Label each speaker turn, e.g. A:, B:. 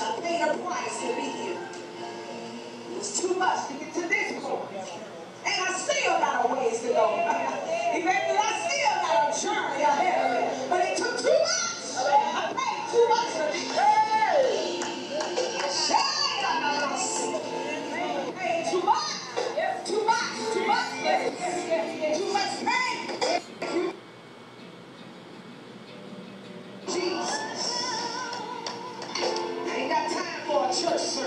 A: I paid a price to be here. It was too much to get to this. Texas.